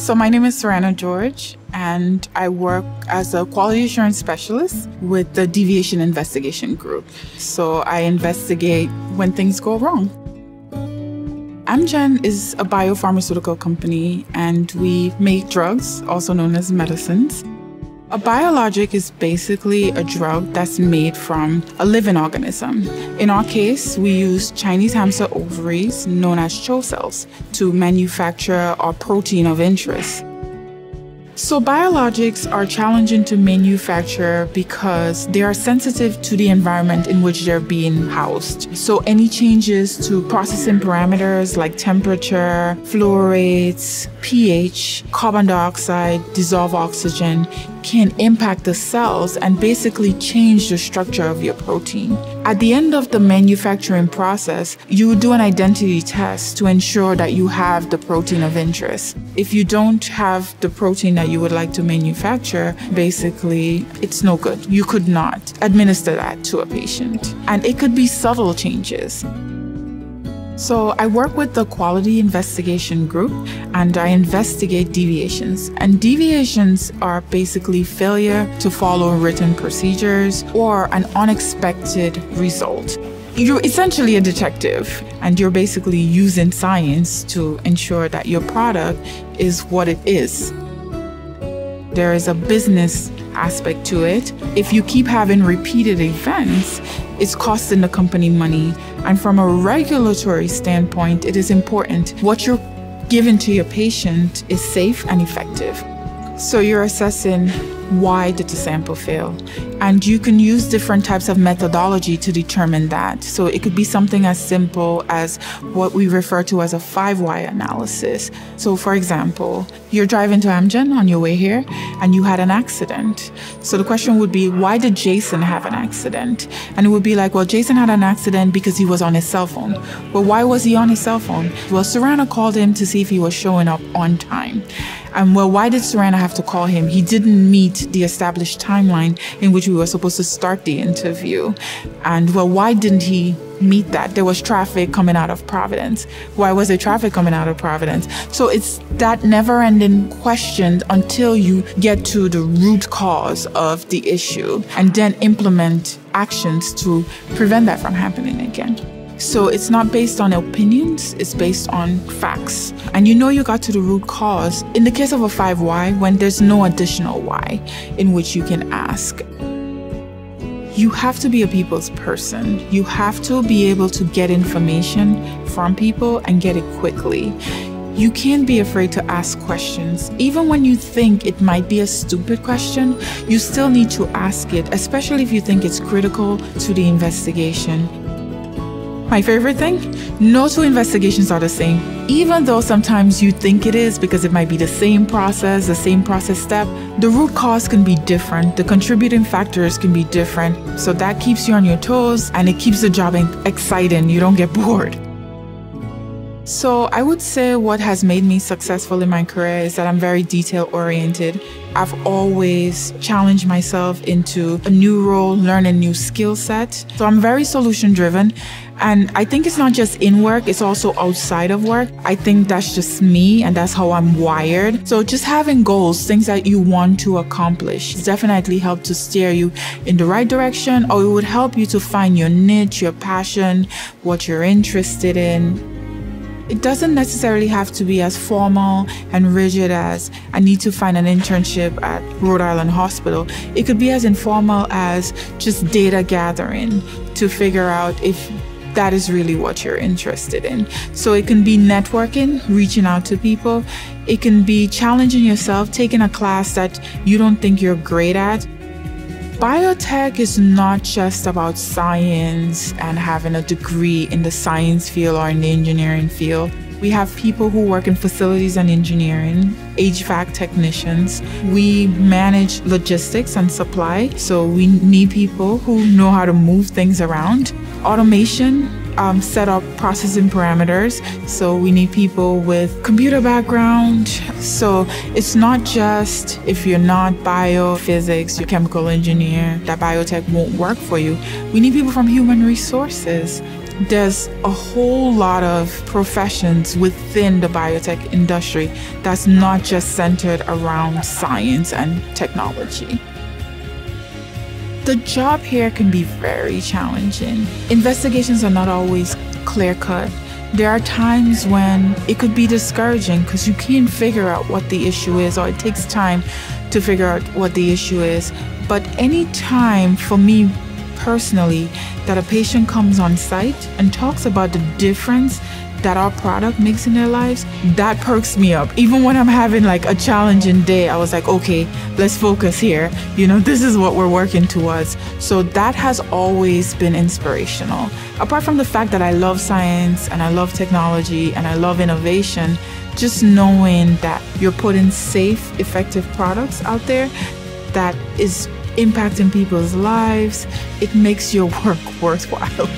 So, my name is Surana George, and I work as a quality assurance specialist with the Deviation Investigation Group. So, I investigate when things go wrong. Amgen is a biopharmaceutical company, and we make drugs, also known as medicines. A biologic is basically a drug that's made from a living organism. In our case, we use Chinese hamster ovaries, known as CHO cells, to manufacture our protein of interest. So, biologics are challenging to manufacture because they are sensitive to the environment in which they're being housed. So, any changes to processing parameters like temperature, flow rates, pH, carbon dioxide, dissolved oxygen can impact the cells and basically change the structure of your protein. At the end of the manufacturing process, you do an identity test to ensure that you have the protein of interest. If you don't have the protein that you would like to manufacture, basically, it's no good. You could not administer that to a patient. And it could be subtle changes. So, I work with the quality investigation group and I investigate deviations. And deviations are basically failure to follow written procedures or an unexpected result. You're essentially a detective and you're basically using science to ensure that your product is what it is. There is a business aspect to it. If you keep having repeated events, it's costing the company money. And from a regulatory standpoint, it is important what you're giving to your patient is safe and effective. So you're assessing why did the sample fail? And you can use different types of methodology to determine that. So it could be something as simple as what we refer to as a five why analysis. So, for example, you're driving to Amgen on your way here and you had an accident. So the question would be, why did Jason have an accident? And it would be like, well, Jason had an accident because he was on his cell phone. Well, why was he on his cell phone? Well, Surana called him to see if he was showing up on time. And well, why did Surana have to call him? He didn't meet the established timeline in which we were supposed to start the interview. And well, why didn't he meet that? There was traffic coming out of Providence. Why was there traffic coming out of Providence? So it's that never ending question until you get to the root cause of the issue and then implement actions to prevent that from happening again. So it's not based on opinions, it's based on facts. And you know you got to the root cause in the case of a 5 why when there's no additional why in which you can ask. You have to be a people's person. You have to be able to get information from people and get it quickly. You can't be afraid to ask questions. Even when you think it might be a stupid question, you still need to ask it, especially if you think it's critical to the investigation. My favorite thing? No two investigations are the same. Even though sometimes you think it is because it might be the same process, the same process step, the root cause can be different. The contributing factors can be different. So that keeps you on your toes and it keeps the job exciting. You don't get bored. So, I would say what has made me successful in my career is that I'm very detail oriented. I've always challenged myself into a new role, learn a new skill set. So, I'm very solution driven. And I think it's not just in work, it's also outside of work. I think that's just me and that's how I'm wired. So, just having goals, things that you want to accomplish, definitely help to steer you in the right direction, or it would help you to find your niche, your passion, what you're interested in it doesn't necessarily have to be as formal and rigid as I need to find an internship at Rhode Island Hospital. It could be as informal as just data gathering to figure out if that is really what you're interested in. So it can be networking, reaching out to people. It can be challenging yourself, taking a class that you don't think you're great at Biotech is not just about science and having a degree in the science field or in the engineering field. We have people who work in facilities and engineering, HVAC technicians. We manage logistics and supply, so we need people who know how to move things around. Automation, um, set up processing parameters. So we need people with computer background. So it's not just if you're not biophysics, you're chemical engineer, that biotech won't work for you. We need people from human resources. there's a whole lot of professions within the biotech industry that's not just centered around science and technology. The job here can be very challenging. Investigations are not always clear cut. There are times when it could be discouraging because you can't figure out what the issue is, or it takes time to figure out what the issue is. But any time for me personally that a patient comes on site and talks about the difference that our product makes in their lives, that perks me up. Even when I'm having like a challenging day, I was like, okay, let's focus here. You know, this is what we're working towards. So that has always been inspirational. Apart from the fact that I love science and I love technology and I love innovation, just knowing that you're putting safe, effective products out there that is impacting people's lives, it makes your work worthwhile.